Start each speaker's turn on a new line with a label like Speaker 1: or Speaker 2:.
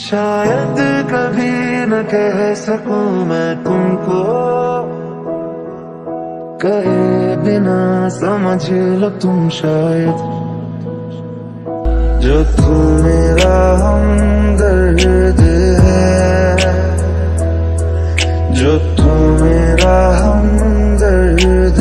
Speaker 1: शायद कभी न कह सकूँ मैं तुमको। कहे बिना समझ लो तुम शायद। जो तू मेरा हमदर्द है, जो तू मेरा हमदर्द